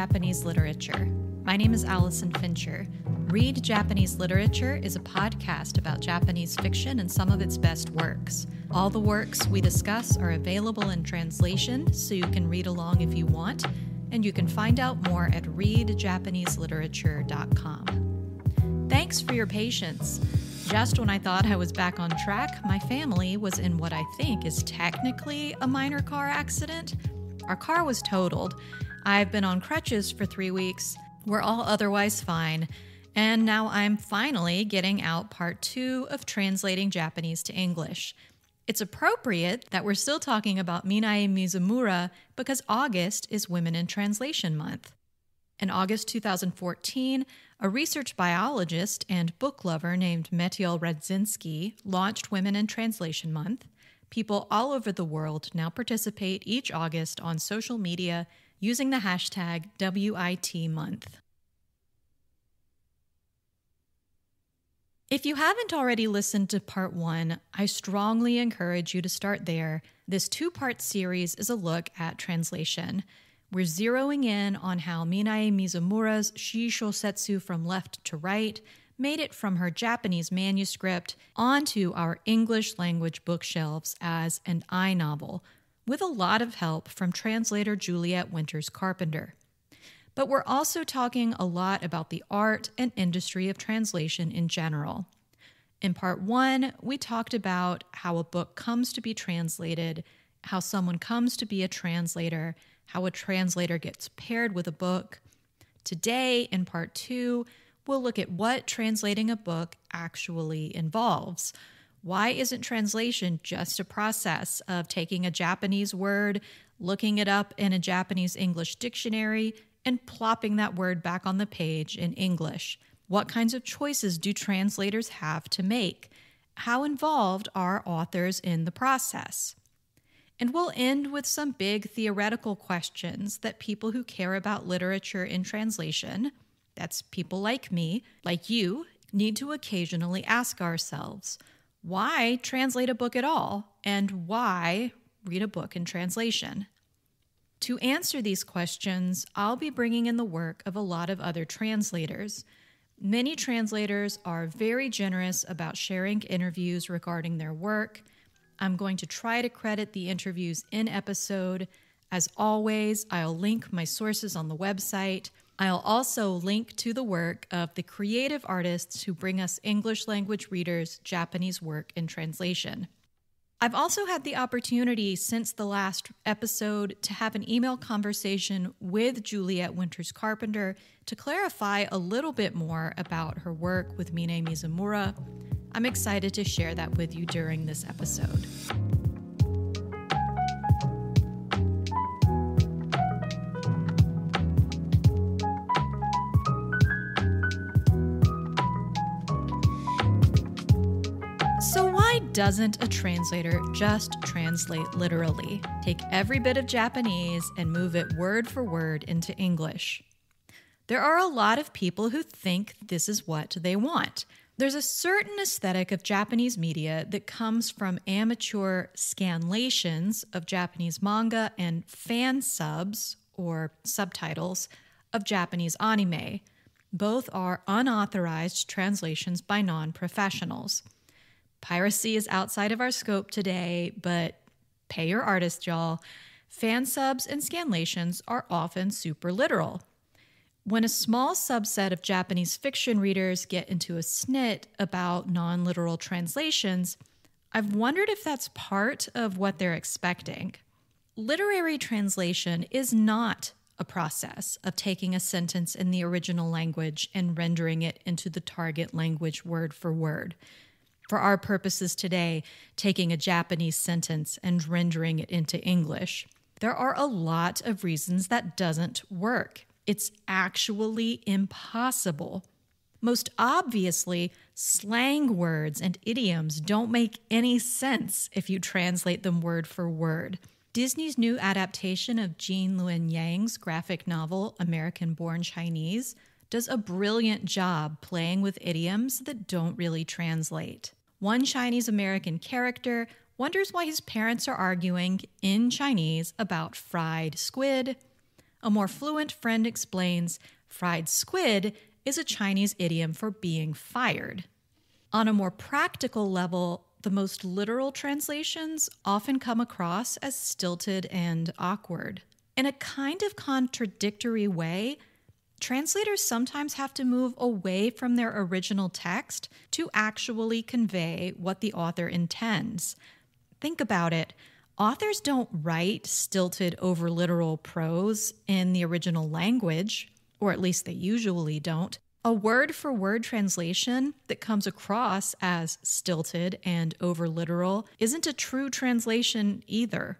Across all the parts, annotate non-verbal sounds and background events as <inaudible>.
Japanese Literature. My name is Allison Fincher. Read Japanese Literature is a podcast about Japanese fiction and some of its best works. All the works we discuss are available in translation, so you can read along if you want, and you can find out more at readjapaneseliterature.com. Thanks for your patience. Just when I thought I was back on track, my family was in what I think is technically a minor car accident. Our car was totaled. I've been on crutches for three weeks. We're all otherwise fine. And now I'm finally getting out part two of translating Japanese to English. It's appropriate that we're still talking about Minae Mizumura because August is Women in Translation Month. In August 2014, a research biologist and book lover named Meytal Radzinsky launched Women in Translation Month. People all over the world now participate each August on social media using the hashtag WITmonth. If you haven't already listened to part one, I strongly encourage you to start there. This two part series is a look at translation. We're zeroing in on how Minae Mizumura's Shishosetsu from left to right made it from her Japanese manuscript onto our English language bookshelves as an I novel, with a lot of help from translator Juliet Winters Carpenter. But we're also talking a lot about the art and industry of translation in general. In part one, we talked about how a book comes to be translated, how someone comes to be a translator, how a translator gets paired with a book. Today, in part two, we'll look at what translating a book actually involves. Why isn't translation just a process of taking a Japanese word, looking it up in a Japanese English dictionary, and plopping that word back on the page in English? What kinds of choices do translators have to make? How involved are authors in the process? And we'll end with some big theoretical questions that people who care about literature in translation, that's people like me, like you, need to occasionally ask ourselves. Why translate a book at all? And why read a book in translation? To answer these questions, I'll be bringing in the work of a lot of other translators. Many translators are very generous about sharing interviews regarding their work. I'm going to try to credit the interviews in episode. As always, I'll link my sources on the website. I'll also link to the work of the creative artists who bring us English language readers Japanese work in translation. I've also had the opportunity since the last episode to have an email conversation with Juliet Winters Carpenter to clarify a little bit more about her work with Minae Mizumura. I'm excited to share that with you during this episode. Doesn't a translator just translate literally? Take every bit of Japanese and move it word for word into English. There are a lot of people who think this is what they want. There's a certain aesthetic of Japanese media that comes from amateur scanlations of Japanese manga and fan subs or subtitles of Japanese anime. Both are unauthorized translations by non professionals. Piracy is outside of our scope today, but pay your artist, y'all. Fan subs and scanlations are often super literal. When a small subset of Japanese fiction readers get into a snit about non literal translations, I've wondered if that's part of what they're expecting. Literary translation is not a process of taking a sentence in the original language and rendering it into the target language word for word for our purposes today, taking a Japanese sentence and rendering it into English. There are a lot of reasons that doesn't work. It's actually impossible. Most obviously, slang words and idioms don't make any sense if you translate them word for word. Disney's new adaptation of Gene Luen Yang's graphic novel, American Born Chinese, does a brilliant job playing with idioms that don't really translate. One Chinese American character wonders why his parents are arguing in Chinese about fried squid. A more fluent friend explains fried squid is a Chinese idiom for being fired. On a more practical level, the most literal translations often come across as stilted and awkward. In a kind of contradictory way, translators sometimes have to move away from their original text to actually convey what the author intends. Think about it. Authors don't write stilted over literal prose in the original language, or at least they usually don't. A word for word translation that comes across as stilted and over literal isn't a true translation either.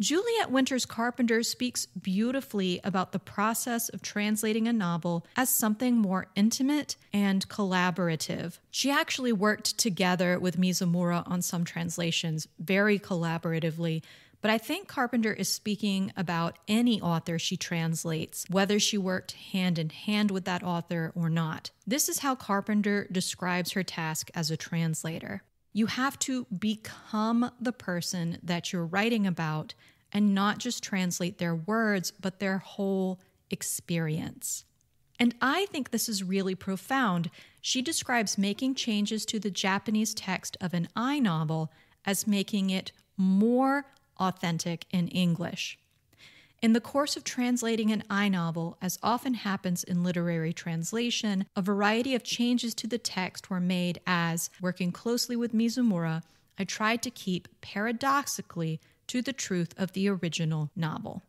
Juliet Winters Carpenter speaks beautifully about the process of translating a novel as something more intimate and collaborative. She actually worked together with Mizumura on some translations very collaboratively, but I think Carpenter is speaking about any author she translates, whether she worked hand in hand with that author or not. This is how Carpenter describes her task as a translator. You have to become the person that you're writing about and not just translate their words, but their whole experience. And I think this is really profound. She describes making changes to the Japanese text of an I novel as making it more authentic in English. In the course of translating an I novel, as often happens in literary translation, a variety of changes to the text were made as, working closely with Mizumura, I tried to keep paradoxically to the truth of the original novel.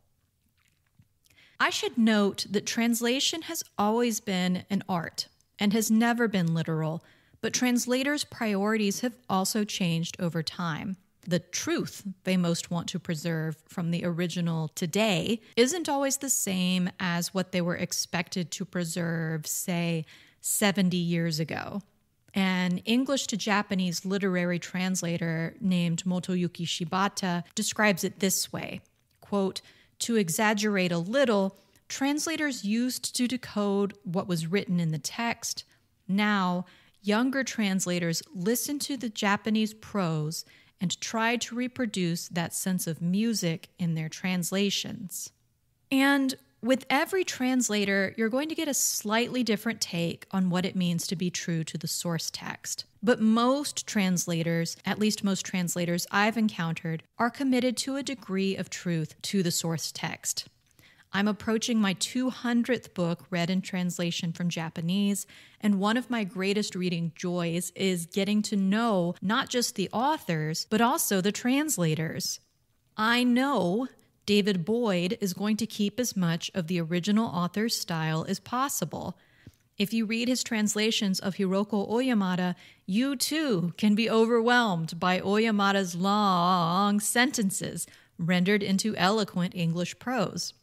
I should note that translation has always been an art and has never been literal, but translators' priorities have also changed over time. The truth they most want to preserve from the original today isn't always the same as what they were expected to preserve, say, 70 years ago. An English to Japanese literary translator named Motoyuki Shibata describes it this way quote, To exaggerate a little, translators used to decode what was written in the text. Now, younger translators listen to the Japanese prose and try to reproduce that sense of music in their translations. And with every translator, you're going to get a slightly different take on what it means to be true to the source text. But most translators, at least most translators I've encountered, are committed to a degree of truth to the source text. I'm approaching my 200th book read in translation from Japanese, and one of my greatest reading joys is getting to know not just the authors, but also the translators. I know David Boyd is going to keep as much of the original author's style as possible. If you read his translations of Hiroko Oyamada, you too can be overwhelmed by Oyamada's long sentences rendered into eloquent English prose.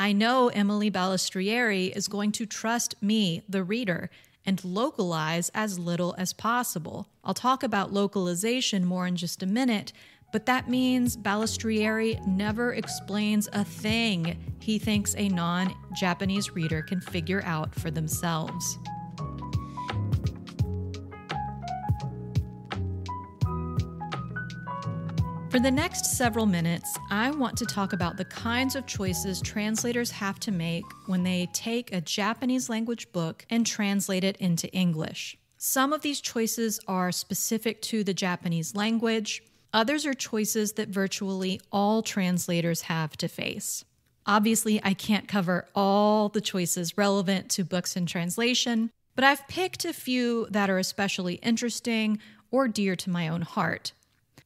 I know Emily Balistrieri is going to trust me, the reader, and localize as little as possible. I'll talk about localization more in just a minute, but that means Balistrieri never explains a thing he thinks a non Japanese reader can figure out for themselves. For the next several minutes, I want to talk about the kinds of choices translators have to make when they take a Japanese language book and translate it into English. Some of these choices are specific to the Japanese language, Others are choices that virtually all translators have to face. Obviously, I can't cover all the choices relevant to books in translation, but I've picked a few that are especially interesting or dear to my own heart.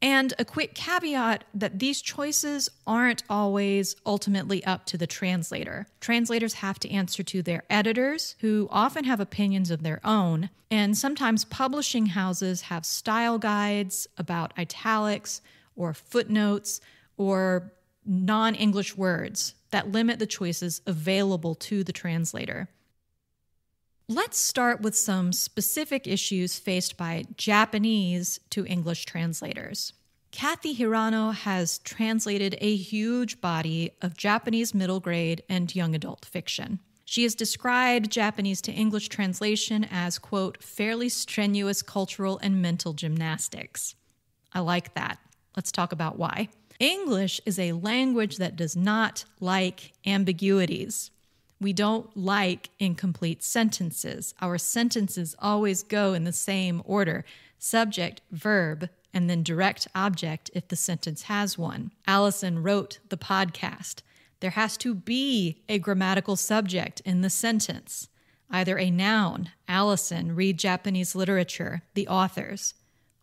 And a quick caveat that these choices aren't always ultimately up to the translator. Translators have to answer to their editors, who often have opinions of their own, and sometimes publishing houses have style guides about italics or footnotes or non English words that limit the choices available to the translator. Let's start with some specific issues faced by Japanese to English translators. Cathy Hirano has translated a huge body of Japanese middle grade and young adult fiction. She has described Japanese to English translation as, quote, fairly strenuous cultural and mental gymnastics. I like that. Let's talk about why. English is a language that does not like ambiguities. We don't like incomplete sentences. Our sentences always go in the same order subject, verb, and then direct object if the sentence has one. Allison wrote the podcast. There has to be a grammatical subject in the sentence, either a noun, Allison, read Japanese literature, the authors,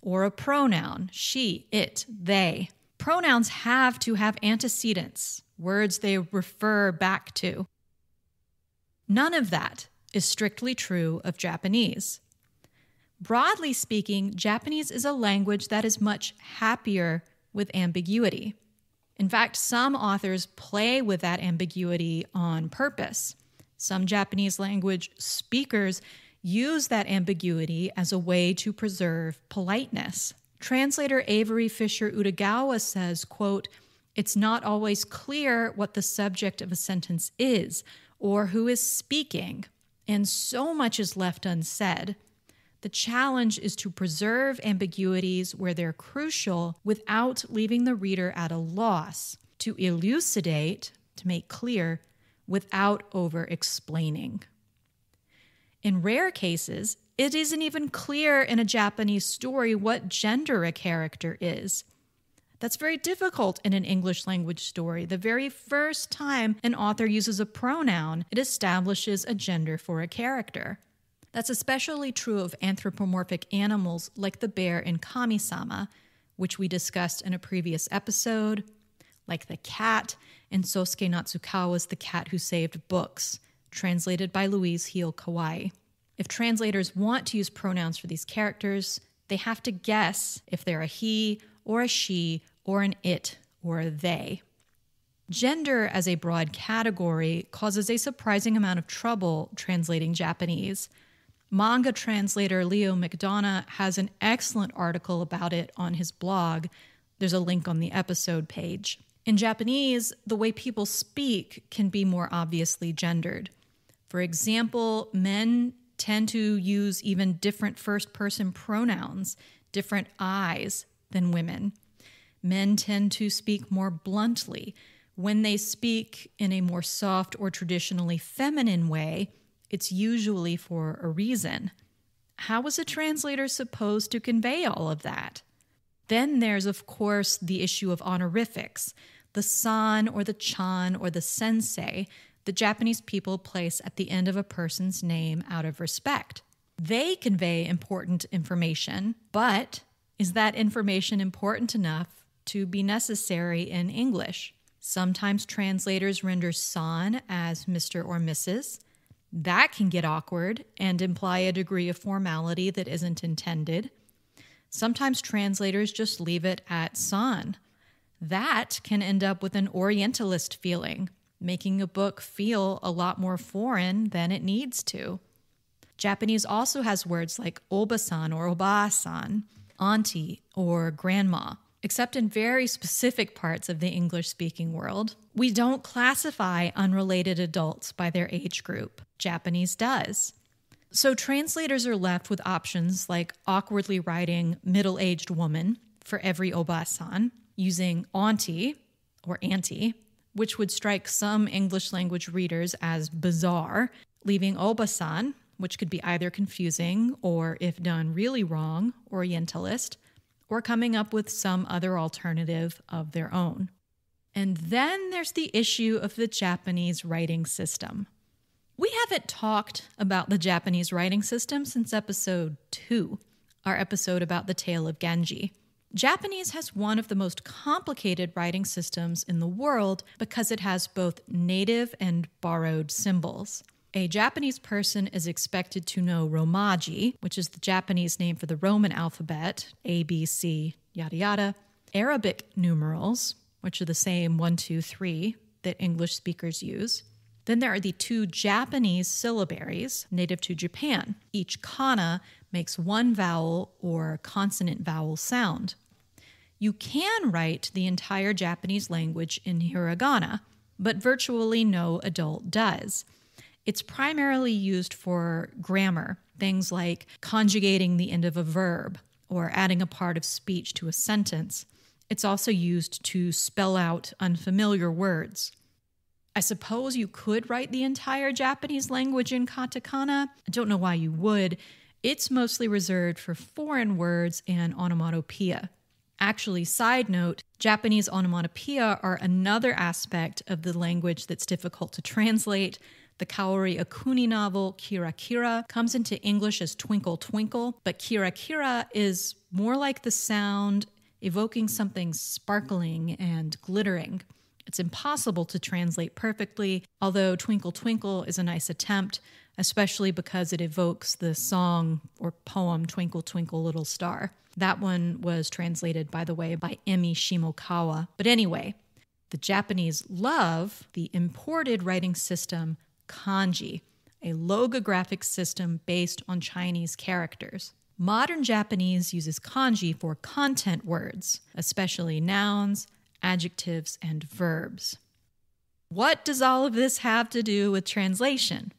or a pronoun, she, it, they. Pronouns have to have antecedents, words they refer back to. None of that is strictly true of Japanese. Broadly speaking, Japanese is a language that is much happier with ambiguity. In fact, some authors play with that ambiguity on purpose. Some Japanese language speakers use that ambiguity as a way to preserve politeness. Translator Avery Fischer Udagawa says, quote, it's not always clear what the subject of a sentence is or who is speaking, and so much is left unsaid. The challenge is to preserve ambiguities where they're crucial without leaving the reader at a loss, to elucidate, to make clear, without over explaining. In rare cases, it isn't even clear in a Japanese story what gender a character is. That's very difficult in an English language story. The very first time an author uses a pronoun, it establishes a gender for a character. That's especially true of anthropomorphic animals like the bear in Kami-sama, which we discussed in a previous episode, like the cat in Sosuke Natsukawa's The Cat Who Saved Books, translated by Louise Heal Kawai. If translators want to use pronouns for these characters, they have to guess if they're a he or a she or an it or a they. Gender as a broad category causes a surprising amount of trouble translating Japanese. Manga translator Leo McDonough has an excellent article about it on his blog. There's a link on the episode page. In Japanese, the way people speak can be more obviously gendered. For example, men tend to use even different first person pronouns, different I's than women. Men tend to speak more bluntly. When they speak in a more soft or traditionally feminine way, it's usually for a reason. How is a translator supposed to convey all of that? Then there's, of course, the issue of honorifics the san or the chan or the sensei the Japanese people place at the end of a person's name out of respect. They convey important information, but is that information important enough to be necessary in English? Sometimes translators render san as Mr. or Mrs. That can get awkward and imply a degree of formality that isn't intended. Sometimes translators just leave it at san. That can end up with an Orientalist feeling making a book feel a lot more foreign than it needs to. Japanese also has words like obasan or oba-san, auntie or grandma. Except in very specific parts of the English speaking world, we don't classify unrelated adults by their age group. Japanese does. So translators are left with options like awkwardly writing middle aged woman for every obasan, using auntie or auntie which would strike some English language readers as bizarre, leaving Obasan, which could be either confusing or, if done really wrong, Orientalist, or coming up with some other alternative of their own. And then there's the issue of the Japanese writing system. We haven't talked about the Japanese writing system since episode two, our episode about the tale of Genji. Japanese has one of the most complicated writing systems in the world because it has both native and borrowed symbols. A Japanese person is expected to know Romaji, which is the Japanese name for the Roman alphabet, A, B, C, yada yada, Arabic numerals, which are the same one, two, three that English speakers use. Then there are the two Japanese syllabaries native to Japan. Each kana makes one vowel or consonant vowel sound. You can write the entire Japanese language in hiragana, but virtually no adult does. It's primarily used for grammar, things like conjugating the end of a verb or adding a part of speech to a sentence. It's also used to spell out unfamiliar words. I suppose you could write the entire Japanese language in katakana. I don't know why you would. It's mostly reserved for foreign words and onomatopoeia. Actually, side note, Japanese onomatopoeia are another aspect of the language that's difficult to translate. The Kaori Ekuni novel Kira Kira comes into English as Twinkle Twinkle, but Kira Kira is more like the sound evoking something sparkling and glittering. It's impossible to translate perfectly, although Twinkle Twinkle is a nice attempt, especially because it evokes the song or poem Twinkle Twinkle Little Star. That one was translated, by the way, by Emi Shimokawa. But anyway, the Japanese love the imported writing system kanji, a logographic system based on Chinese characters. Modern Japanese uses kanji for content words, especially nouns, adjectives, and verbs. What does all of this have to do with translation?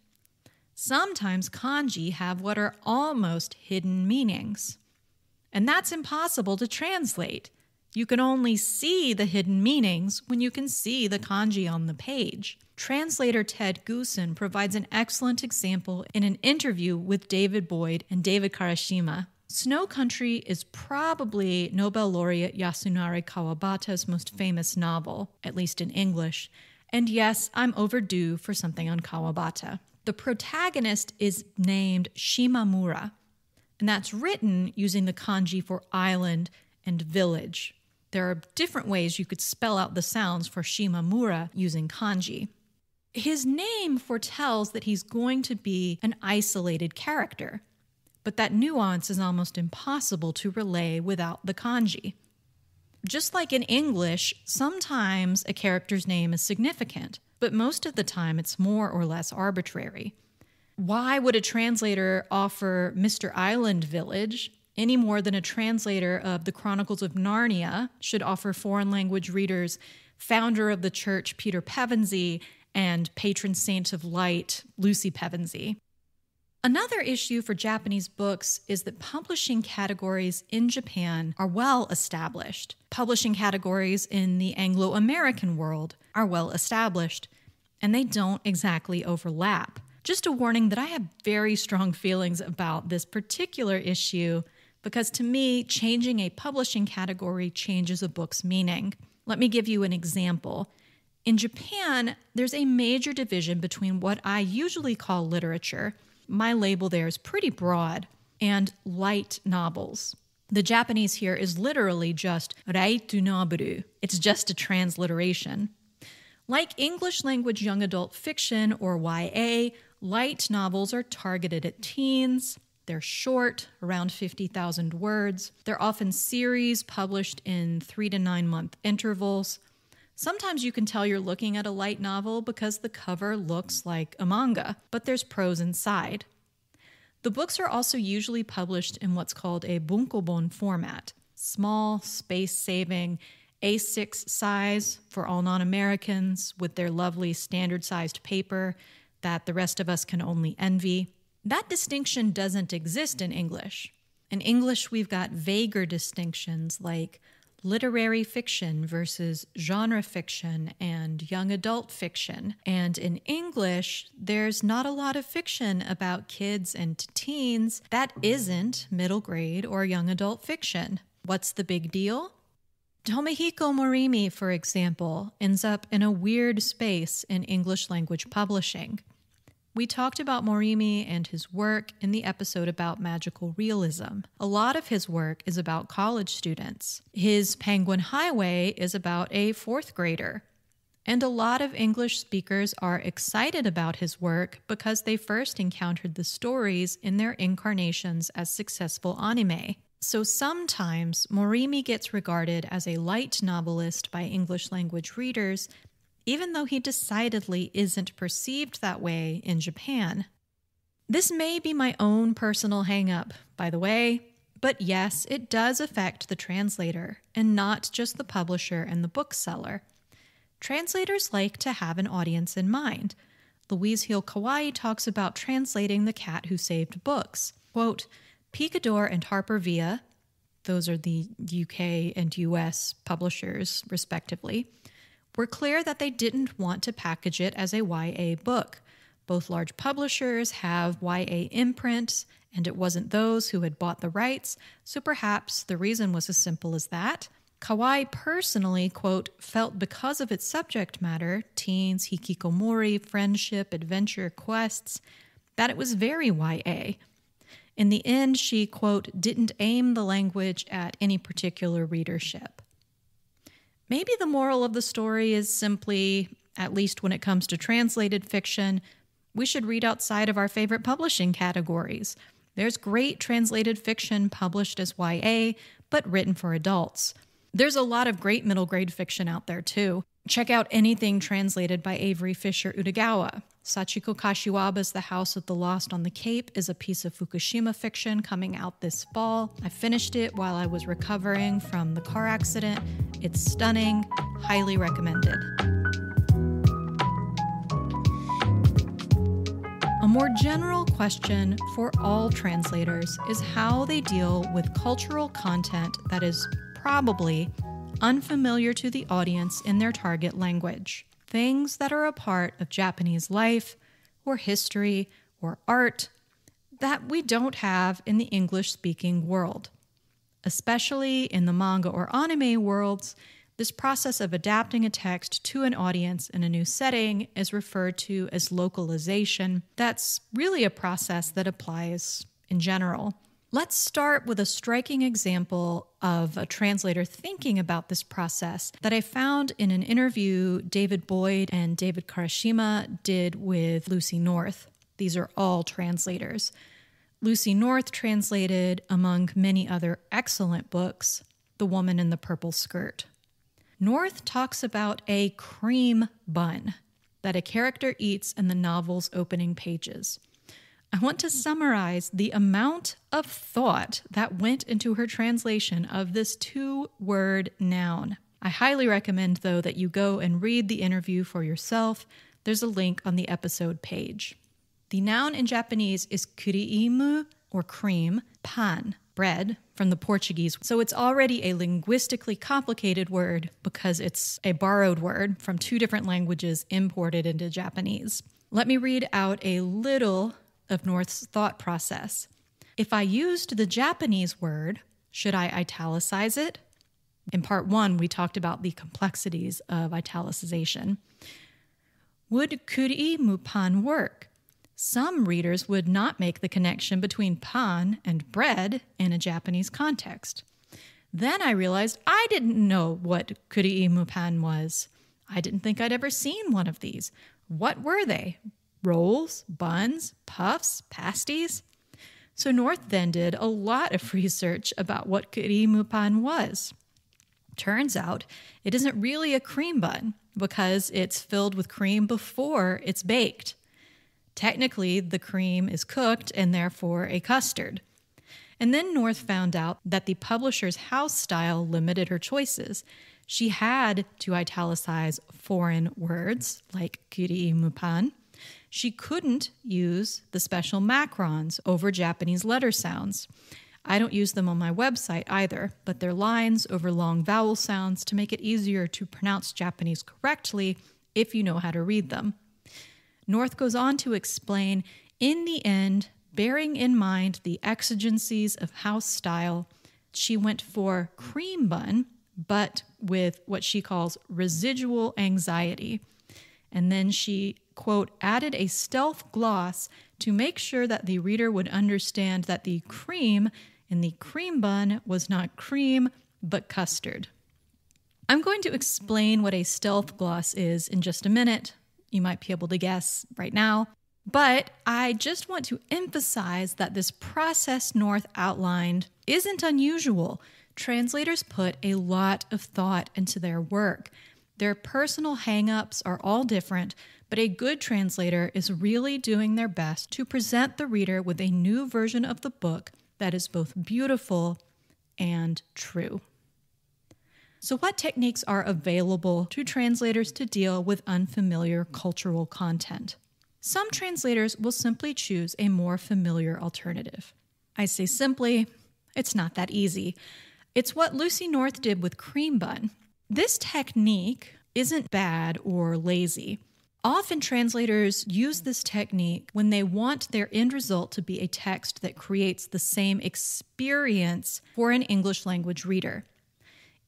Sometimes kanji have what are almost hidden meanings. And that's impossible to translate. You can only see the hidden meanings when you can see the kanji on the page. Translator Ted Goossen provides an excellent example in an interview with David Boyd and David Karashima. Snow Country is probably Nobel laureate Yasunari Kawabata's most famous novel, at least in English. And yes, I'm overdue for something on Kawabata. The protagonist is named Shimamura, and that's written using the kanji for island and village. There are different ways you could spell out the sounds for Shimamura using kanji. His name foretells that he's going to be an isolated character, but that nuance is almost impossible to relay without the kanji. Just like in English, sometimes a character's name is significant, but most of the time it's more or less arbitrary. Why would a translator offer Mr. Island Village any more than a translator of the Chronicles of Narnia should offer foreign language readers founder of the church Peter Pevensie and patron saint of light Lucy Pevensie? Another issue for Japanese books is that publishing categories in Japan are well established. Publishing categories in the Anglo American world are well established, and they don't exactly overlap. Just a warning that I have very strong <laughs> feelings about this particular issue because to me, changing a publishing category changes a book's meaning. Let me give you an example. In Japan, there's a major division between what I usually call literature, my label there is pretty broad, and light novels. The Japanese here is literally just raito noberu. It's just a transliteration. Like English language young adult fiction or YA, light novels are targeted at teens. They're short, around 50,000 words. They're often series published in three to nine month intervals. Sometimes you can tell you're looking at a light novel because the cover looks like a manga, but there's prose inside. The books are also usually published in what's called a bunkobon format small, space saving, A6 size for all non Americans with their lovely standard sized paper that the rest of us can only envy. That distinction doesn't exist in English. In English, we've got vaguer distinctions like literary fiction versus genre fiction and young adult fiction. And in English, there's not a lot of fiction about kids and teens that isn't middle grade or young adult fiction. What's the big deal? Tomihiko Morimi, for example, ends up in a weird space in English language publishing. We talked about Morimi and his work in the episode about magical realism. A lot of his work is about college students. His Penguin Highway is about a fourth grader. And a lot of English speakers are excited about his work because they first encountered the stories in their incarnations as successful anime. So sometimes Morimi gets regarded as a light novelist by English language readers even though he decidedly isn't perceived that way in Japan. This may be my own personal hangup, by the way, but yes, it does affect the translator and not just the publisher and the bookseller. Translators like to have an audience in mind. Louise Heal Kawai talks about translating The Cat Who Saved Books. Quote, Picador and Harper Via, those are the UK and US publishers, respectively, were clear that they didn't want to package it as a YA book. Both large publishers have YA imprints, and it wasn't those who had bought the rights, so perhaps the reason was as simple as that. Kawai personally, quote, felt because of its subject matter, teens, hikikomori, friendship, adventure, quests, that it was very YA. In the end, she, quote, didn't aim the language at any particular readership. Maybe the moral of the story is simply, at least when it comes to translated fiction, we should read outside of our favorite publishing categories. There's great translated fiction published as YA, but written for adults. There's a lot of great middle grade fiction out there too. Check out anything translated by Avery Fischer Udagawa. Sachiko Kashiwaba's The House of the Lost on the Cape is a piece of Fukushima fiction coming out this fall. I finished it while I was recovering from the car accident. It's stunning, highly recommended. A more general question for all translators is how they deal with cultural content that is probably unfamiliar to the audience in their target language. Things that are a part of Japanese life or history or art that we don't have in the English speaking world. Especially in the manga or anime worlds, this process of adapting a text to an audience in a new setting is referred to as localization. That's really a process that applies in general. Let's start with a striking example of a translator thinking about this process that I found in an interview David Boyd and David Karashima did with Lucy North. These are all translators. Lucy North translated, among many other excellent books, The Woman in the Purple Skirt. North talks about a cream bun that a character eats in the novel's opening pages. I want to summarize the amount of thought that went into her translation of this two word noun. I highly recommend, though, that you go and read the interview for yourself. There's a link on the episode page. The noun in Japanese is kuriimu, or cream, pan, bread, from the Portuguese. So it's already a linguistically complicated word because it's a borrowed word from two different languages imported into Japanese. Let me read out a little of North's thought process. If I used the Japanese word, should I italicize it? In part one, we talked about the complexities of italicization. Would kuri mupan work? Some readers would not make the connection between pan and bread in a Japanese context. Then I realized I didn't know what kuri mupan was. I didn't think I'd ever seen one of these. What were they? Rolls, buns, puffs, pasties. So North then did a lot of <laughs> research about what kurimupan was. Turns out it isn't really a cream bun because it's filled with cream before it's baked. Technically, the cream is cooked and therefore a custard. And then North found out that the publisher's house style limited her choices. She had to italicize foreign words like kurimupan she couldn't use the special macrons over Japanese letter sounds. I don't use them on my website either, but they're lines over long vowel sounds to make it easier to pronounce Japanese correctly if you know how to read them. North goes on to explain in the end, bearing in mind the exigencies of house style, she went for cream bun, but with what she calls residual anxiety. And then she quote, added a stealth gloss to make sure that the reader would understand that the cream in the cream bun was not cream, but custard. I'm going to explain what a stealth gloss is in just a minute. You might be able to guess right now. But I just want to emphasize that this process North outlined isn't unusual. Translators put a lot of thought into their work. Their personal hangups are all different, but a good translator is really doing their best to present the reader with a new version of the book that is both beautiful and true. So, what techniques are available to translators to deal with unfamiliar cultural content? Some translators will simply choose a more familiar alternative. I say simply, it's not that easy. It's what Lucy North did with Cream Bun. This technique isn't bad or lazy. Often translators use this technique when they want their end result to be a text that creates the same experience for an English language reader.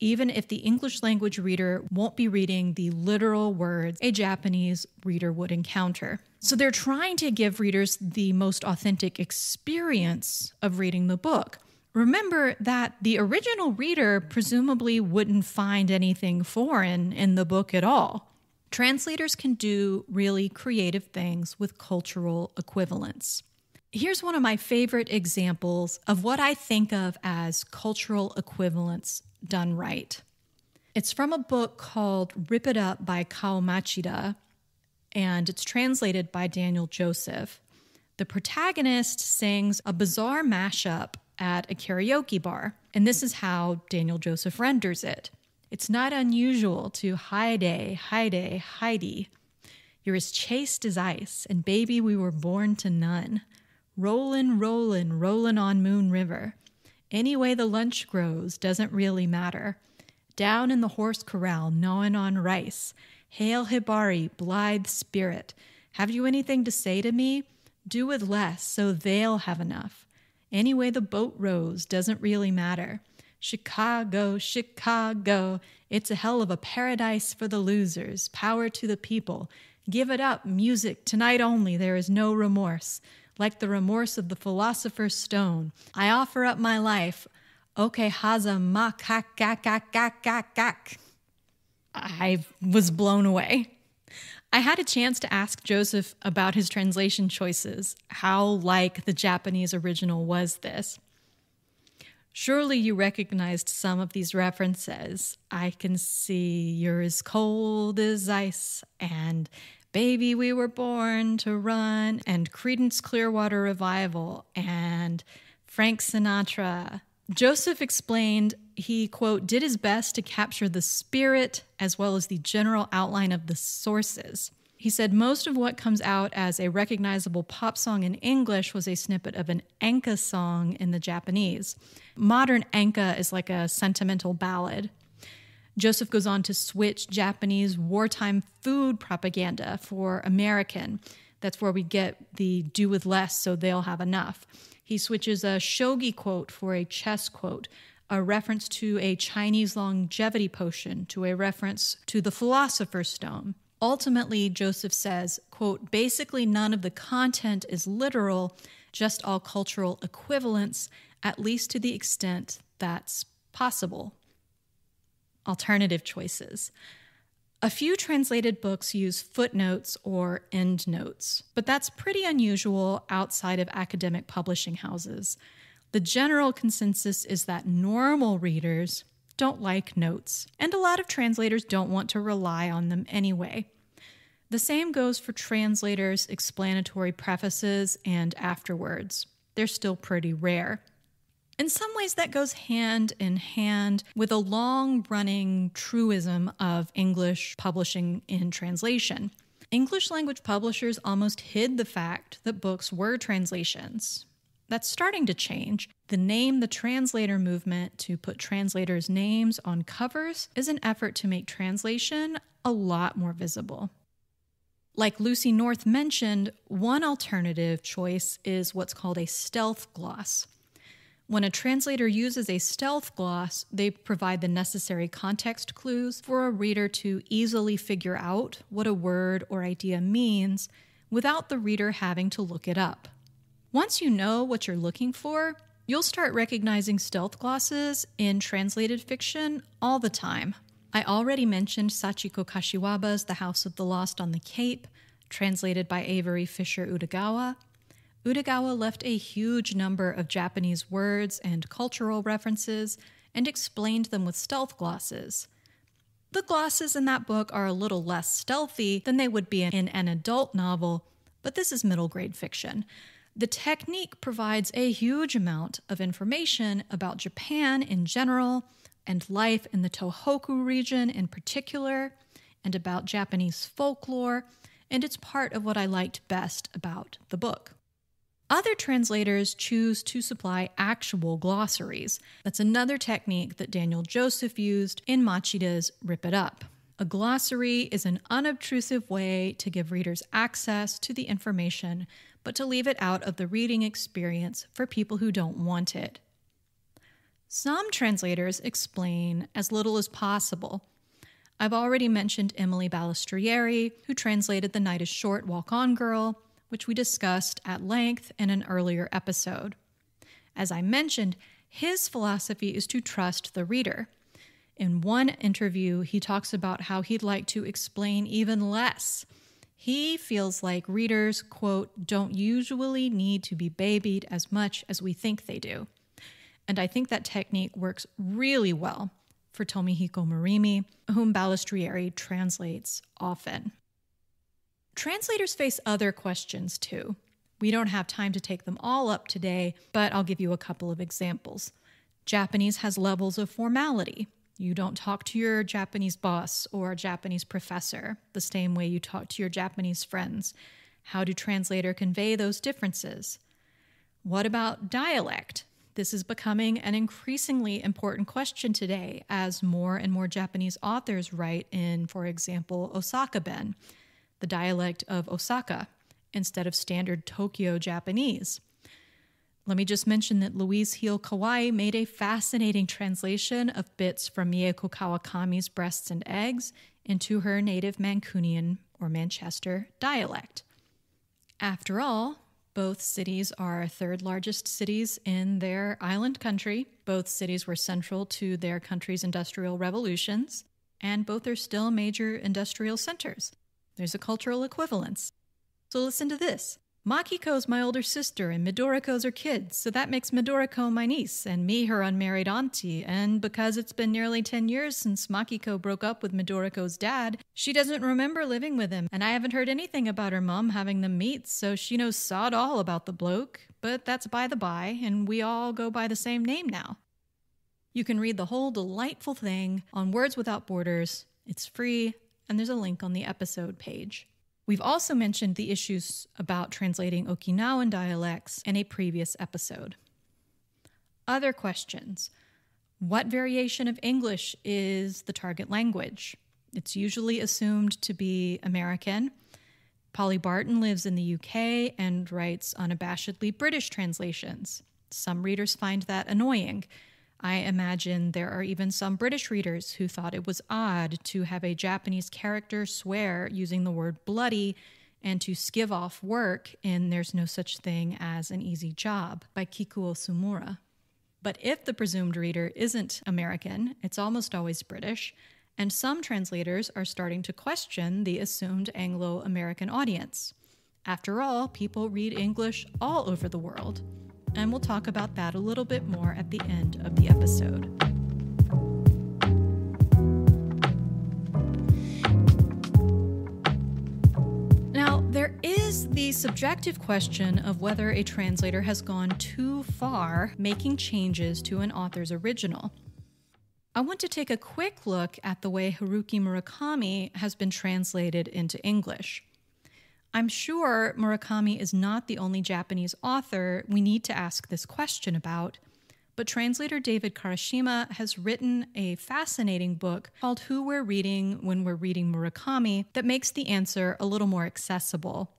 Even if the English language reader won't be reading the literal words a Japanese reader would encounter. So they're trying to give readers the most authentic experience of reading the book. Remember that the original reader presumably wouldn't find anything foreign in the book at all. Translators can do really creative things with cultural equivalents. Here's one of my favorite examples of what I think of as cultural equivalence done right. It's from a book called Rip It Up by Kou Machida, and it's translated by Daniel Joseph. The protagonist sings a bizarre mashup at a karaoke bar, and this is how Daniel Joseph renders it. It's not unusual to Heide, Heide, Heidi. You're as chaste as ice, and baby, we were born to none. Rollin', rollin', rollin' on Moon River. Any way the lunch grows doesn't really matter. Down in the horse corral, gnawin' on rice. Hail Hibari, blithe spirit. Have you anything to say to me? Do with less, so they'll have enough. Any way the boat rows doesn't really matter. Chicago, Chicago. It's a hell of a paradise for the losers. Power to the people. Give it up, music. Tonight only, there is no remorse. Like the remorse of the philosopher's stone. I offer up my life. Okay, haza makakakakakak. I was blown away. I had a chance to ask Joseph about his translation choices. How like the Japanese original was this? Surely you recognized some of these references. I can see you're as cold as ice, and Baby We Were Born to Run, and Creedence Clearwater Revival, and Frank Sinatra. Joseph explained he, quote, did his best to capture the spirit as well as the general outline of the sources. He said most of what comes out as a recognizable pop song in English was a snippet of an enka song in the Japanese. Modern enka is like a sentimental ballad. Joseph goes on to switch Japanese wartime food propaganda for American. That's where we get the do with less so they'll have enough. He switches a shogi quote for a chess quote, a reference to a Chinese longevity potion to a reference to the philosopher's stone. Ultimately, Joseph says, quote, basically none of the content is literal, just all cultural equivalents, at least to the extent that's possible. Alternative choices. A few translated books use footnotes or endnotes, but that's pretty unusual outside of academic publishing houses. The general consensus is that normal readers don't like notes, and a lot of translators don't want to rely on them anyway. The same goes for translators' explanatory prefaces and afterwards. They're still pretty rare. In some ways, that goes hand in hand with a long running truism of English publishing in translation. English language publishers almost hid the fact that books were translations. That's starting to change. The Name the Translator movement to put translators' names on covers is an effort to make translation a lot more visible. Like Lucy North mentioned, one alternative choice is what's called a stealth gloss. When a translator uses a stealth gloss, they provide the necessary context clues for a reader to easily figure out what a word or idea means without the reader having to look it up. Once you know what you're looking for, you'll start recognizing stealth glosses in translated fiction all the time. I already mentioned Sachiko Kashiwaba's The House of the Lost on the Cape, translated by Avery Fischer Udagawa. Udagawa left a huge number of Japanese words and cultural references and explained them with stealth glosses. The glosses in that book are a little less stealthy than they would be in an adult novel, but this is middle grade fiction. The technique provides a huge amount of information about Japan in general and life in the Tohoku region in particular, and about Japanese folklore, and it's part of what I liked best about the book. Other translators choose to supply actual glossaries. That's another technique that Daniel Joseph used in Machida's Rip It Up. A glossary is an unobtrusive way to give readers access to the information, but to leave it out of the reading experience for people who don't want it. Some translators explain as little as possible. I've already mentioned Emily Balistrieri, who translated The Night is Short Walk On Girl, which we discussed at length in an earlier episode. As I mentioned, his philosophy is to trust the reader. In one interview, he talks about how he'd like to explain even less. He feels like readers, quote, don't usually need to be babied as much as we think they do. And I think that technique works really well for Tomihiko Morimi, whom Balistrieri translates often. Translators face other questions too. We don't have time to take them all up today, but I'll give you a couple of examples. Japanese has levels of formality. You don't talk to your Japanese boss or Japanese professor the same way you talk to your Japanese friends. How do translator convey those differences? What about dialect? This is becoming an increasingly important question today as more and more Japanese authors write in, for example, Osaka Ben, the dialect of Osaka, instead of standard Tokyo Japanese. Let me just mention that Louise Heal Kawai made a fascinating translation of bits from Mieko Kawakami's Breasts and Eggs into her native Mancunian or Manchester dialect. After all, both cities are third largest cities in their island country. Both cities were central to their country's industrial revolutions, and both are still major industrial centers. There's a cultural equivalence. So listen to this. Makiko's my older sister, and Midoriko's her kids, so that makes Midoriko my niece, and me her unmarried auntie. And because it's been nearly 10 years since Makiko broke up with Midoriko's dad, she doesn't remember living with him, and I haven't heard anything about her mom having them meet, so she knows sod all about the bloke. But that's by the by, and we all go by the same name now. You can read the whole delightful thing on Words Without Borders. It's free, and there's a link on the episode page. We've also mentioned the issues about translating Okinawan dialects in a previous episode. Other questions What variation of English is the target language? It's usually assumed to be American. Polly Barton lives in the UK and writes unabashedly British translations. Some readers find that annoying. I imagine there are even some British readers who thought it was odd to have a Japanese character swear using the word bloody and to skive off work in There's No Such Thing as an Easy Job by Kikuko Tsumura. But if the presumed reader isn't American, it's almost always British, and some translators are starting to question the assumed Anglo American audience. After all, people read English all over the world and we'll talk about that a little bit more at the end of the episode. Now, there is the subjective question of whether a translator has gone too far making changes to an author's original. I want to take a quick look at the way Haruki Murakami has been translated into English. I'm sure Murakami is not the only Japanese author we need to ask this question about, but translator David Karashima has written a fascinating book called Who We're Reading When We're Reading Murakami that makes the answer a little more accessible.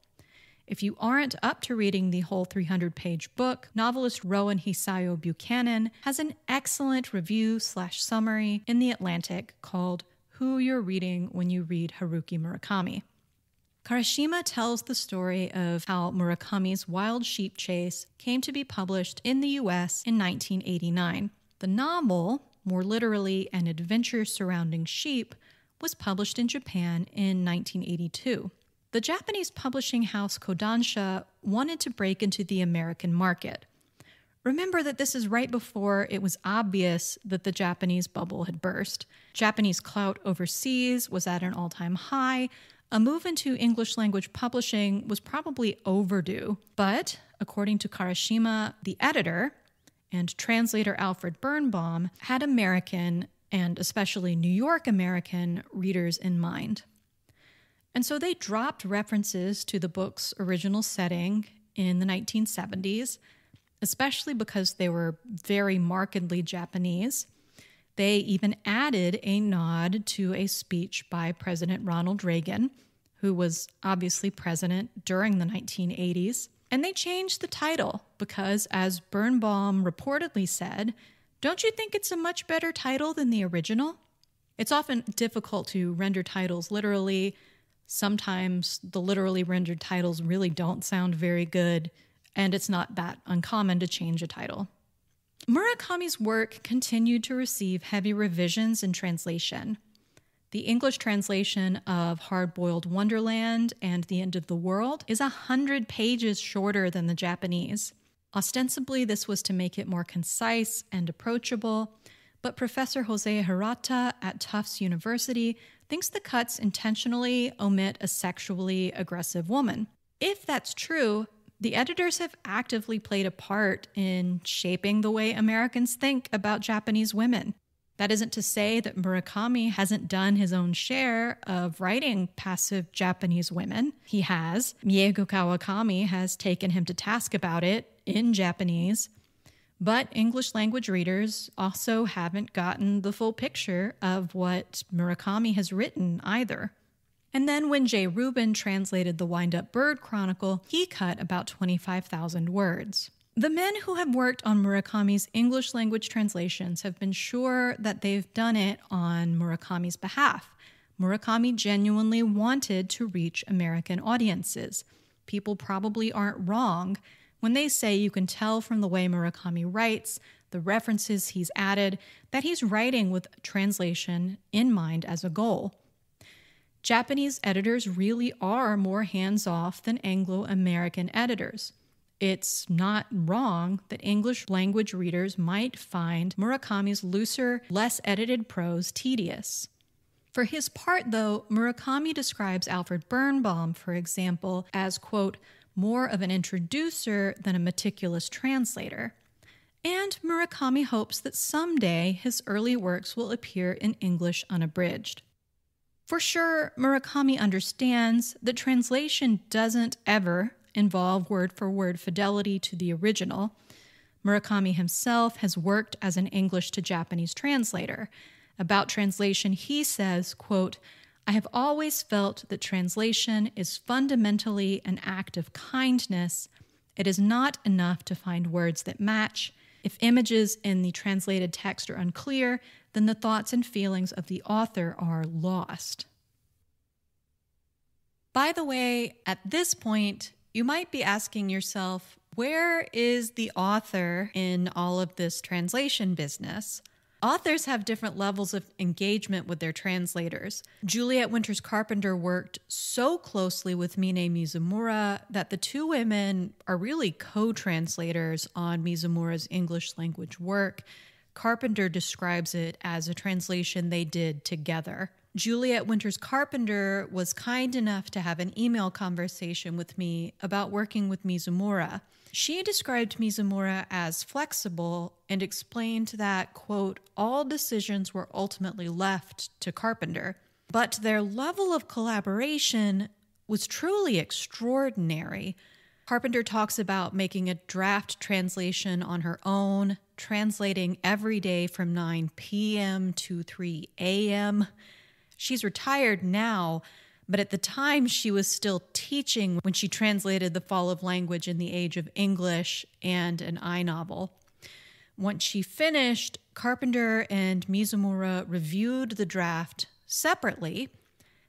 If you aren't up to reading the whole 300 page book, novelist Rowan Hisayo Buchanan has an excellent review slash summary in The Atlantic called Who You're Reading When You Read Haruki Murakami. Karashima tells the story of how Murakami's Wild Sheep Chase came to be published in the US in 1989. The novel, more literally an adventure surrounding sheep, was published in Japan in 1982. The Japanese publishing house Kodansha wanted to break into the American market. Remember that this is right before it was obvious that the Japanese bubble had burst. Japanese clout overseas was at an all time high, a move into English language publishing was probably overdue, but according to Karashima, the editor and translator Alfred Birnbaum had American and especially New York American readers in mind. And so they dropped references to the book's original setting in the 1970s, especially because they were very markedly Japanese. They even added a nod to a speech by President Ronald Reagan, who was obviously president during the 1980s. And they changed the title because, as Birnbaum reportedly said, don't you think it's a much better title than the original? It's often difficult to render titles literally. Sometimes the literally rendered titles really don't sound very good, and it's not that uncommon to change a title. Murakami's work continued to receive heavy revisions in translation. The English translation of Hard Boiled Wonderland and The End of the World is a hundred pages shorter than the Japanese. Ostensibly, this was to make it more concise and approachable, but Professor Hosea Hirata at Tufts University thinks the cuts intentionally omit a sexually aggressive woman. If that's true, the editors have actively played a part in shaping the way Americans think about Japanese women. That isn't to say that Murakami hasn't done his own share of writing passive Japanese women. He has. Mieko Kawakami has taken him to task about it in Japanese. But English language readers also haven't gotten the full picture of what Murakami has written either. And then when Jay Rubin translated the Wind Up Bird Chronicle, he cut about 25,000 words. The men who have worked on Murakami's English language translations have been sure that they've done it on Murakami's behalf. Murakami genuinely wanted to reach American audiences. People probably aren't wrong when they say you can tell from the way Murakami writes, the references he's added, that he's writing with translation in mind as a goal. Japanese editors really are more hands off than Anglo American editors. It's not wrong that English language readers might find Murakami's looser, less edited prose tedious. For his part, though, Murakami describes Alfred Birnbaum, for example, as, quote, more of an introducer than a meticulous translator. And Murakami hopes that someday his early works will appear in English unabridged. For sure, Murakami understands that translation doesn't ever involve word for word fidelity to the original. Murakami himself has worked as an English to Japanese translator. About translation, he says, quote, I have always felt that translation is fundamentally an act of kindness. It is not enough to find words that match. If images in the translated text are unclear, then the thoughts and feelings of the author are lost. By the way, at this point, you might be asking yourself, where is the author in all of this translation business? Authors have different levels of engagement with their translators. Juliet Winters Carpenter worked so closely with Minae Mizumura that the two women are really co translators on Mizumura's English language work. Carpenter describes it as a translation they did together. Juliet Winters Carpenter was kind enough to have an email conversation with me about working with Mizumura. She described Mizumura as flexible and explained that, quote, all decisions were ultimately left to Carpenter, but their level of collaboration was truly extraordinary. Carpenter talks about making a draft translation on her own, translating every day from 9 p.m. to 3 a.m. She's retired now, but at the time she was still teaching when she translated The Fall of Language in the Age of English and an I novel. Once she finished, Carpenter and Mizumura reviewed the draft separately.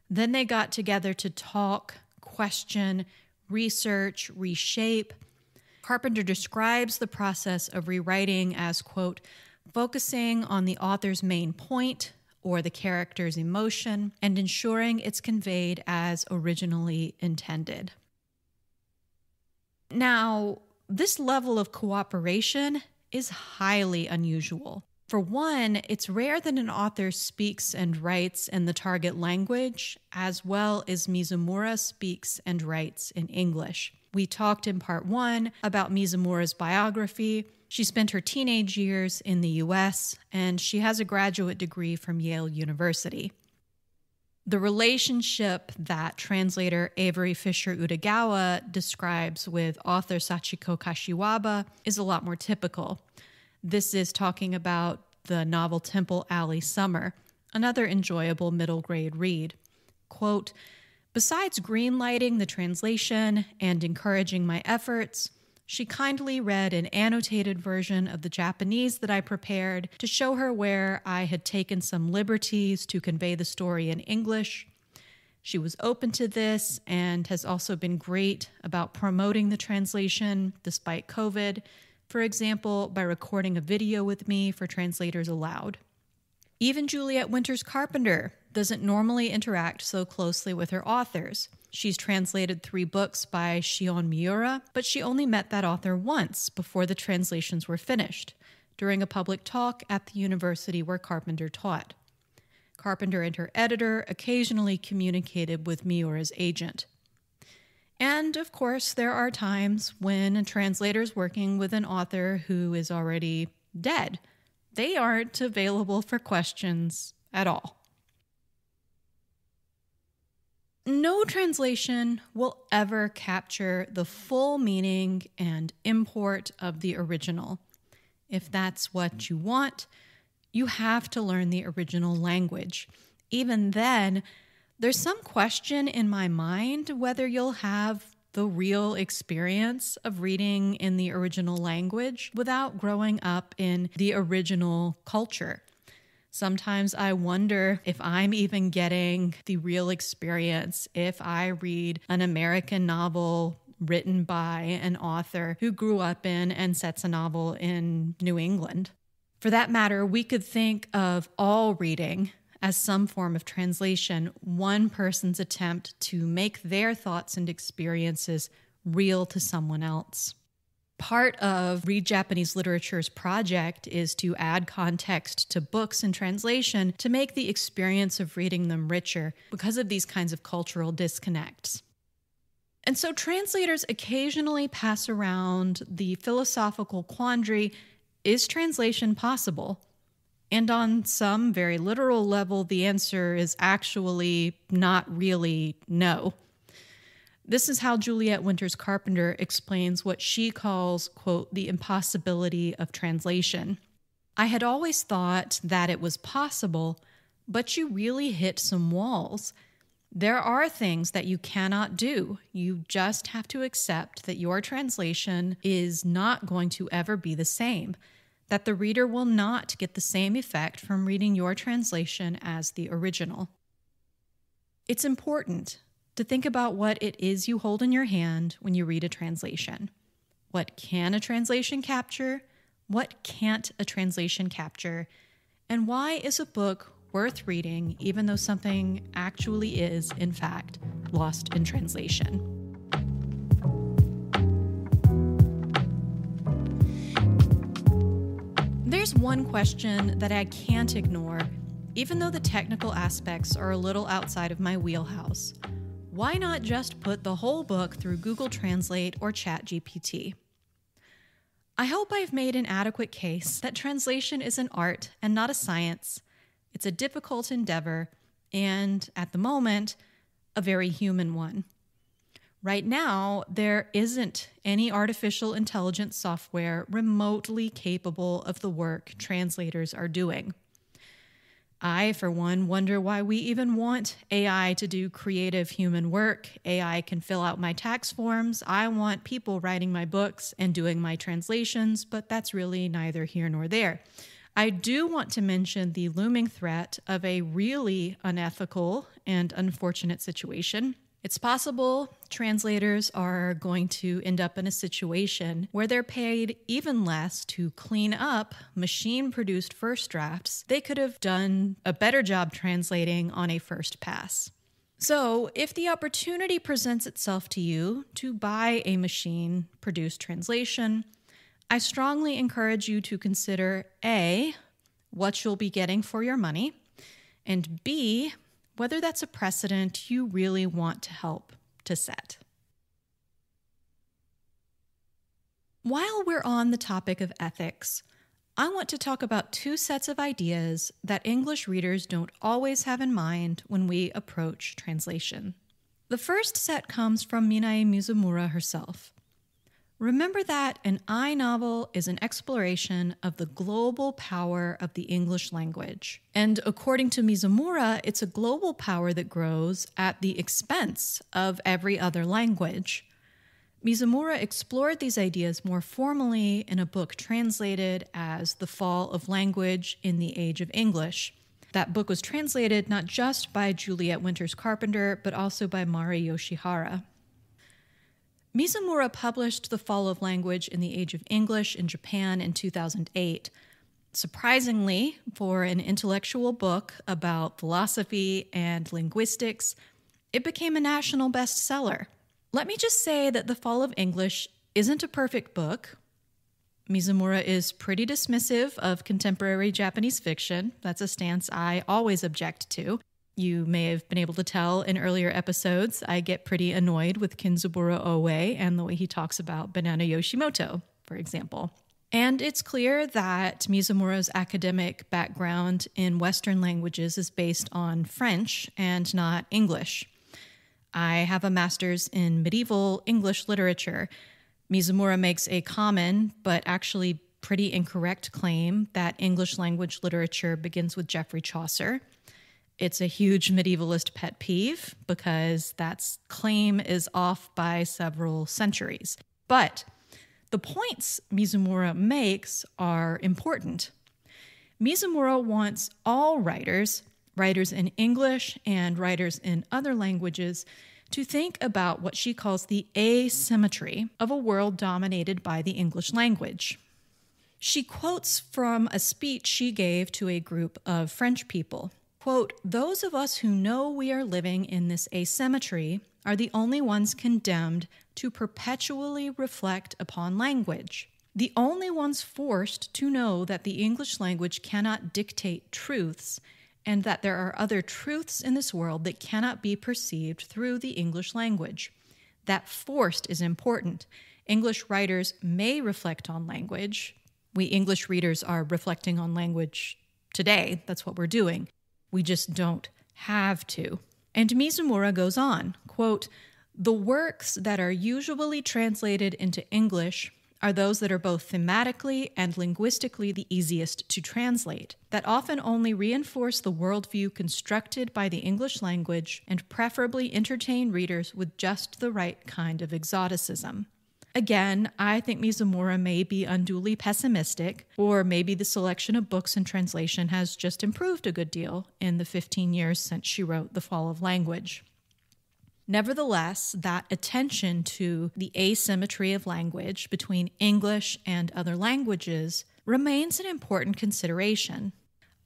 Then they got together to talk, question, research, reshape. Carpenter describes the process of rewriting as, quote, focusing on the author's main point or the character's emotion and ensuring it's conveyed as originally intended. Now, this level of cooperation is highly unusual. For one, it's rare that an author speaks and writes in the target language, as well as Mizumura speaks and writes in English. We talked in part one about Mizumura's biography. She spent her teenage years in the US, and she has a graduate degree from Yale University. The relationship that translator Avery Fischer Udagawa describes with author Sachiko Kashiwaba is a lot more typical. This is talking about the novel Temple Alley Summer, another enjoyable middle grade read. Quote, Besides greenlighting the translation and encouraging my efforts, she kindly read an annotated version of the Japanese that I prepared to show her where I had taken some liberties to convey the story in English. She was open to this and has also been great about promoting the translation despite COVID, for example, by recording a video with me for Translators Aloud. Even Juliet Winters Carpenter doesn't normally interact so closely with her authors. She's translated three books by Shion Miura, but she only met that author once before the translations were finished, during a public talk at the university where Carpenter taught. Carpenter and her editor occasionally communicated with Miura's agent. And of course, there are times when a translator is working with an author who is already dead. They aren't available for questions at all. No translation will ever capture the full meaning and import of the original. If that's what you want, you have to learn the original language. Even then, there's some question in my mind whether you'll have the real experience of reading in the original language without growing up in the original culture. Sometimes I wonder if I'm even getting the real experience if I read an American novel written by an author who grew up in and sets a novel in New England. For that matter, we could think of all reading as some form of translation, one person's attempt to make their thoughts and experiences real to someone else. Part of Read Japanese Literature's project is to add context to books in translation to make the experience of reading them richer because of these kinds of cultural disconnects. And so translators occasionally pass around the philosophical quandary is translation possible? And on some very literal level, the answer is actually not really no. This is how Juliet Winters Carpenter explains what she calls, quote, the impossibility of translation. I had always thought that it was possible, but you really hit some walls. There are things that you cannot do. You just have to accept that your translation is not going to ever be the same, that the reader will not get the same effect from reading your translation as the original. It's important to think about what it is you hold in your hand when you read a translation. What can a translation capture? What can't a translation capture? And why is a book worth reading even though something actually is, in fact, lost in translation? There's one question that I can't ignore, even though the technical aspects are a little outside of my wheelhouse why not just put the whole book through Google Translate or ChatGPT? I hope I've made an adequate case that translation is an art and not a science. It's a difficult endeavor, and at the moment, a very human one. Right now, there isn't any artificial intelligence software remotely capable of the work translators are doing. I, for one, wonder why we even want AI to do creative human work. AI can fill out my tax forms. I want people writing my books and doing my translations, but that's really neither here nor there. I do want to mention the looming threat of a really unethical and unfortunate situation it's possible translators are going to end up in a situation where they're paid even less to clean up machine produced first drafts. They could have done a better job translating on a first pass. So, if the opportunity presents itself to you to buy a machine produced translation, I strongly encourage you to consider A, what you'll be getting for your money, and B, whether that's a precedent you really want to help to set. While we're on the topic of ethics, I want to talk about two sets of ideas that English readers don't always have in mind when we approach translation. The first set comes from Minae Mizumura herself. Remember that an I novel is an exploration of the global power of the English language. And according to Mizumura, it's a global power that grows at the expense of every other language. Mizumura explored these ideas more formally in a book translated as The Fall of Language in the Age of English. That book was translated not just by Juliet Winters Carpenter, but also by Mari Yoshihara. Mizumura published The Fall of Language in the Age of English in Japan in 2008. Surprisingly, for an intellectual book about philosophy and linguistics, it became a national bestseller. Let me just say that The Fall of English isn't a perfect book. Mizumura is pretty dismissive of contemporary Japanese fiction. That's a stance I always object to. You may have been able to tell in earlier episodes, I get pretty annoyed with Kenzaburo Oe and the way he talks about Banana Yoshimoto, for example. And it's clear that Mizumura's academic background in Western languages is based on French and not English. I have a master's in medieval English literature. Mizumura makes a common, but actually pretty incorrect claim that English language literature begins with Geoffrey Chaucer. It's a huge medievalist pet peeve because that claim is off by several centuries. But the points Mizumura makes are important. Mizumura wants all writers, writers in English and writers in other languages, to think about what she calls the asymmetry of a world dominated by the English language. She quotes from a speech she gave to a group of French people Quote, those of us who know we are living in this asymmetry are the only ones condemned to perpetually reflect upon language. The only ones forced to know that the English language cannot dictate truths and that there are other truths in this world that cannot be perceived through the English language. That forced is important. English writers may reflect on language. We English readers are reflecting on language today. That's what we're doing. We just don't have to. And Mizumura goes on, quote, "The works that are usually translated into English are those that are both thematically and linguistically the easiest to translate, that often only reinforce the worldview constructed by the English language and preferably entertain readers with just the right kind of exoticism. Again, I think Mizumura may be unduly pessimistic, or maybe the selection of books and translation has just improved a good deal in the 15 years since she wrote The Fall of Language. Nevertheless, that attention to the asymmetry of language between English and other languages remains an important consideration.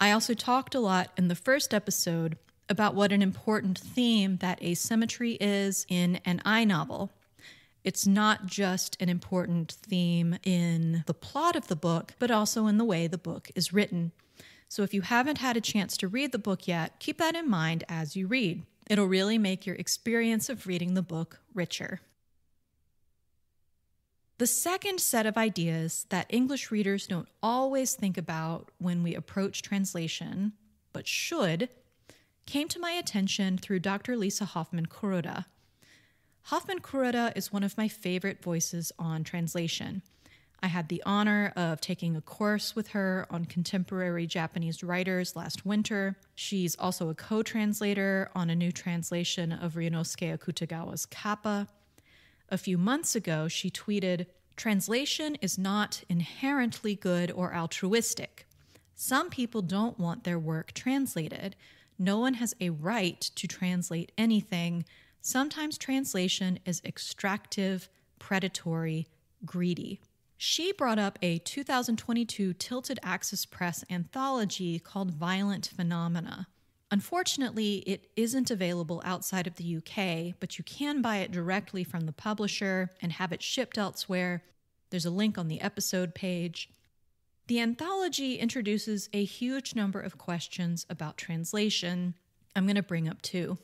I also talked a lot in the first episode about what an important theme that asymmetry is in an I novel. It's not just an important theme in the plot of the book, but also in the way the book is written. So if you haven't had a chance to read the book yet, keep that in mind as you read. It'll really make your experience of reading the book richer. The second set of ideas that English readers don't always think about when we approach translation, but should, came to my attention through Dr. Lisa Hoffman Kuroda, Hoffman Kuroda is one of my favorite voices on translation. I had the honor of taking a course with her on contemporary Japanese writers last winter. She's also a co translator on a new translation of Ryunosuke Akutagawa's Kappa. A few months ago, she tweeted Translation is not inherently good or altruistic. Some people don't want their work translated. No one has a right to translate anything Sometimes translation is extractive, predatory, greedy. She brought up a 2022 Tilted Axis Press anthology called Violent Phenomena. Unfortunately, it isn't available outside of the UK, but you can buy it directly from the publisher and have it shipped elsewhere. There's a link on the episode page. The anthology introduces a huge number of questions about translation. I'm going to bring up two.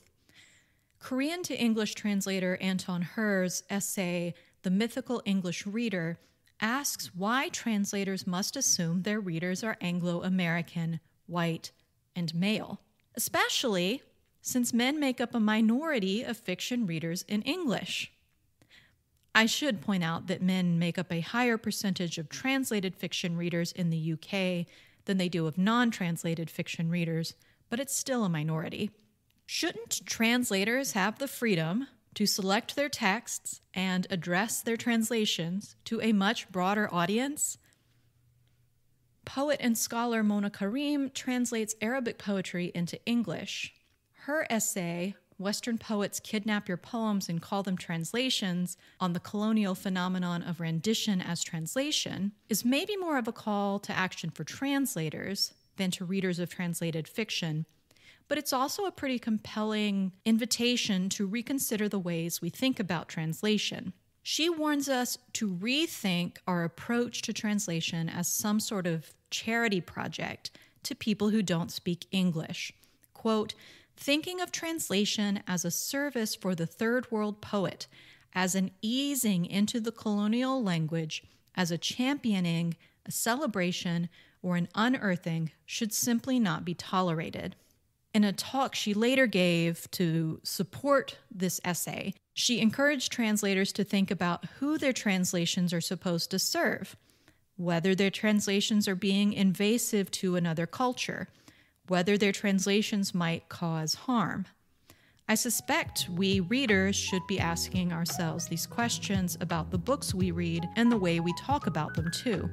Korean to English translator Anton Hur's essay, The Mythical English Reader, asks why translators must assume their readers are Anglo American, white, and male, especially since men make up a minority of fiction readers in English. I should point out that men make up a higher percentage of translated fiction readers in the UK than they do of non translated fiction readers, but it's still a minority. Shouldn't translators have the freedom to select their texts and address their translations to a much broader audience? Poet and scholar Mona Kareem translates Arabic poetry into English. Her essay, Western poets kidnap your poems and call them translations on the colonial phenomenon of rendition as translation is maybe more of a call to action for translators than to readers of translated fiction. But it's also a pretty compelling invitation to reconsider the ways we think about translation. She warns us to rethink our approach to translation as some sort of charity project to people who don't speak English. Quote, thinking of translation as a service for the third world poet, as an easing into the colonial language, as a championing, a celebration, or an unearthing should simply not be tolerated. In a talk she later gave to support this essay, she encouraged translators to think about who their translations are supposed to serve, whether their translations are being invasive to another culture whether their translations might cause harm. I suspect we readers should be asking ourselves these questions about the books we read and the way we talk about them, too.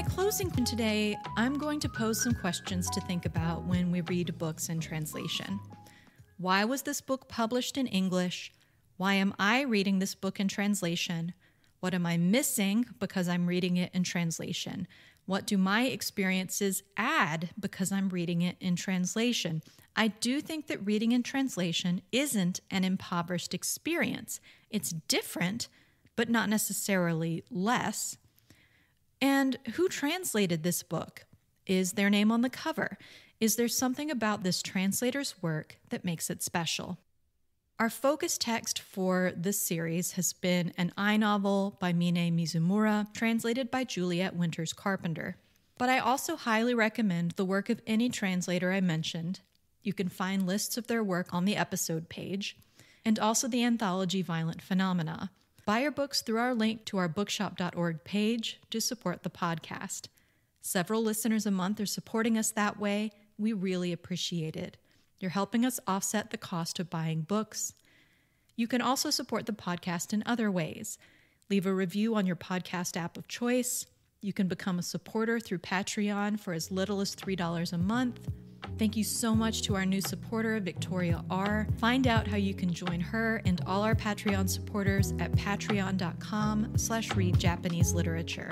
My closing today, I'm going to pose some questions to think about when we read books in translation. Why was this book published in English? Why am I reading this book in translation? What am I missing because I'm reading it in translation? What do my experiences add because I'm reading it in translation? I do think that reading in translation isn't an impoverished experience. It's different, but not necessarily less. And who translated this book? Is their name on the cover? Is there something about this translator's work that makes it special? Our focus text for this series has been an I novel by Minae Mizumura, translated by Juliet Winters Carpenter. But I also highly recommend the work of any translator I mentioned. You can find lists of their work on the episode page, and also the anthology Violent Phenomena. Buy your books through our link to our bookshop.org page to support the podcast. Several listeners a month are supporting us that way. We really appreciate it. You're helping us offset the cost of buying books. You can also support the podcast in other ways. Leave a review on your podcast app of choice. You can become a supporter through Patreon for as little as $3 a month. Thank you so much to our new supporter, Victoria R. Find out how you can join her and all our Patreon supporters at patreon.com slash read Japanese literature.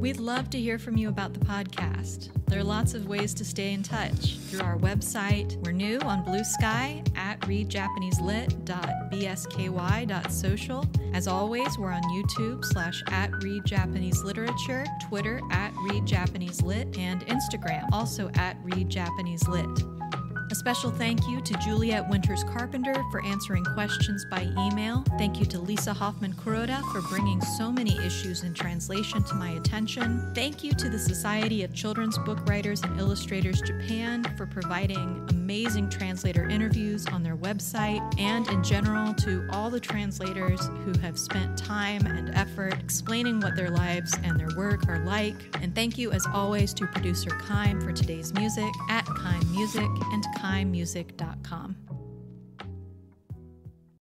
We'd love to hear from you about the podcast. There are lots of ways to stay in touch through our website. We're new on Blue Sky at readjapaneselit.bsky.social. As always, we're on YouTube slash at Read Japanese Literature, Twitter at Read Japanese Lit, and Instagram also at Read Japanese Lit. A special thank you to Juliet Winters Carpenter for answering questions by email. Thank you to Lisa Hoffman Kuroda for bringing so many issues in translation to my attention. Thank you to the Society of Children's Book Writers and Illustrators Japan for providing amazing translator interviews on their website, and in general to all the translators who have spent time and effort explaining what their lives and their work are like. And thank you, as always, to producer Kime for today's music at Kime Music and KimeMusic.com.